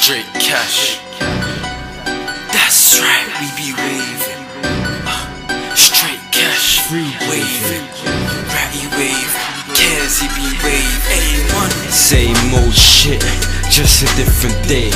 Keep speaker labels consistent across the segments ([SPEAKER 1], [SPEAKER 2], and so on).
[SPEAKER 1] Straight cash. That's right, we be waving. Uh, straight cash,
[SPEAKER 2] Free
[SPEAKER 1] waving. Ratty wave, cares he be wave. A1.
[SPEAKER 2] Same old shit, just a different day.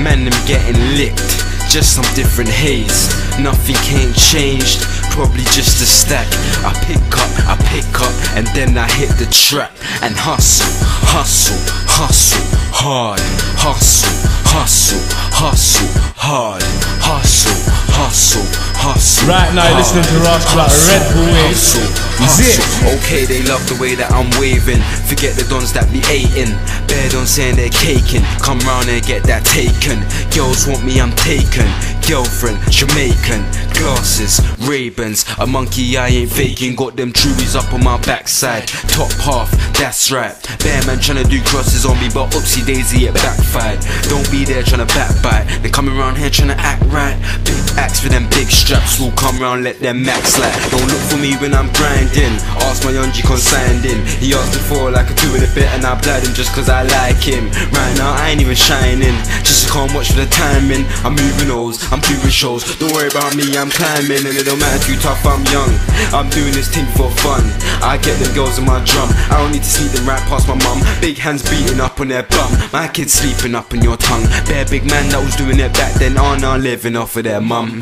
[SPEAKER 2] Man, I'm getting licked, just some different haze. Nothing ain't changed, probably just a stack. I pick up, I pick up, and then I hit the trap and hustle, hustle, hustle, hard, hustle, hustle, hustle, hard, hustle, hustle, hustle.
[SPEAKER 3] Right now you're listening to Ross Black, Red Bull Wave.
[SPEAKER 2] Hustle,
[SPEAKER 3] Is it?
[SPEAKER 2] Okay, they love the way that I'm waving. Forget the dons that be eating. Bear don't saying they're caking. Come round and get that taken. Girls want me, I'm taken. Girlfriend, Jamaican. Glasses, Ravens. A monkey, I ain't faking. Got them chewies up on my backside. Top half, that's right. Bear man tryna do crosses on me, but oopsie daisy, it backfired. Don't be there tryna backbite. They coming around here tryna act right. Big axe for them big straps. Will come round, let them max like. Don't look for me when I'm grinding. Ask my young G consigned him. He asked before like a two in a bit, and I blind him just cause I like him. Right now, I ain't even shining. Just can't watch for the timing. I'm moving O's, I'm doing shows. Don't worry about me, I'm climbing. And it don't matter too tough, I'm young. I'm doing this thing for fun. I get them girls in my drum. I don't need to sneak them right past my mum. Big hands beating up on their bum. My kids sleeping up on your tongue. Bare big man that was doing it back then are now living off of their mum.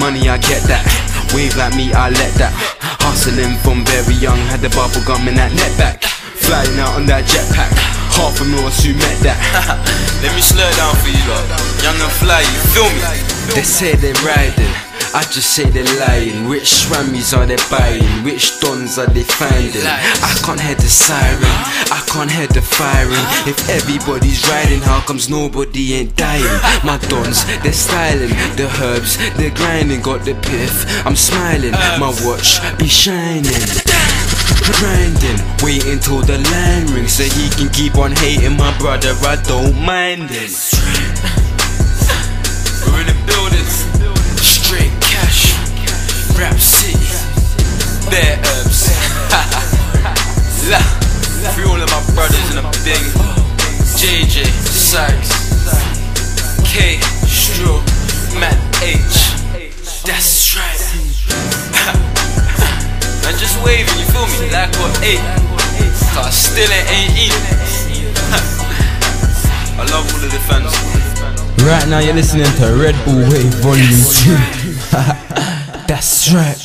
[SPEAKER 2] Money, I get that. Wave like me, I let that. Hustling from very young, had the bubble gum in that net back. Flying out on that jetpack. Half a mil who met that.
[SPEAKER 1] Let me slow down for you, lot. Young and fly, you feel me?
[SPEAKER 2] They say they're riding, I just say they're lying. Which swammies are they buying? Which dons are they finding? I can't hear the siren, I can't hear the firing. If everybody's riding, how comes nobody ain't dying? My dons, they're styling, the herbs, they're grinding. Got the piff, I'm smiling, my watch be shining. Grinding, waiting till the line rings so he can keep on hating my brother. I don't mind it.
[SPEAKER 1] Me? Like what eight. Cause still ain't eating. I love all of the fans.
[SPEAKER 3] Right now you're listening to Red Bull Wave Volume 2. That's right.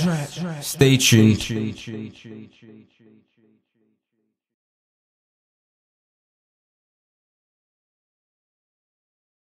[SPEAKER 3] Stay tuned.